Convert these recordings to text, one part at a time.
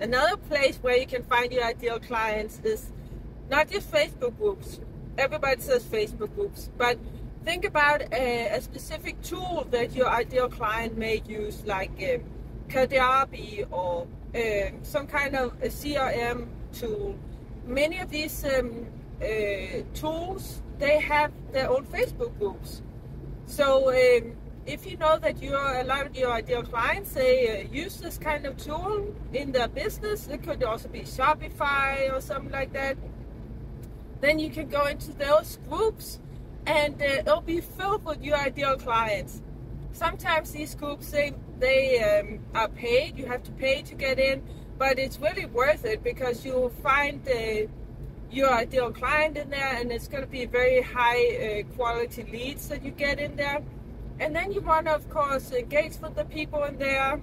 Another place where you can find your ideal clients is not just Facebook groups. Everybody says Facebook groups, but think about a, a specific tool that your ideal client may use, like um, Kajabi or um, some kind of a CRM tool. Many of these um, uh, tools they have their own Facebook groups. So um, if you know that your a lot of your ideal clients they uh, use this kind of tool in their business, it could also be Shopify or something like that. Then you can go into those groups, and uh, it'll be filled with your ideal clients. Sometimes these groups they they um, are paid. You have to pay to get in, but it's really worth it because you'll find uh, your ideal client in there, and it's going to be very high uh, quality leads that you get in there. And then you want to, of course, engage with the people in there.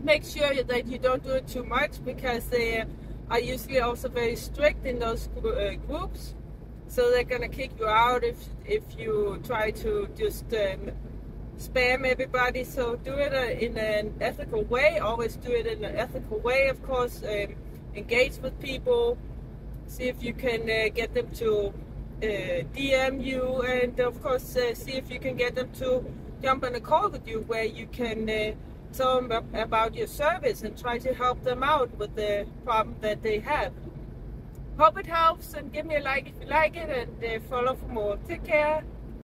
Make sure that you don't do it too much because they are usually also very strict in those uh, groups. So they're gonna kick you out if if you try to just um, spam everybody. So do it uh, in an ethical way. Always do it in an ethical way, of course. Um, engage with people. See if you can uh, get them to DM you, and of course, uh, see if you can get them to jump on a call with you where you can uh, tell them about your service and try to help them out with the problem that they have. Hope it helps and give me a like if you like it and follow for more. Take care.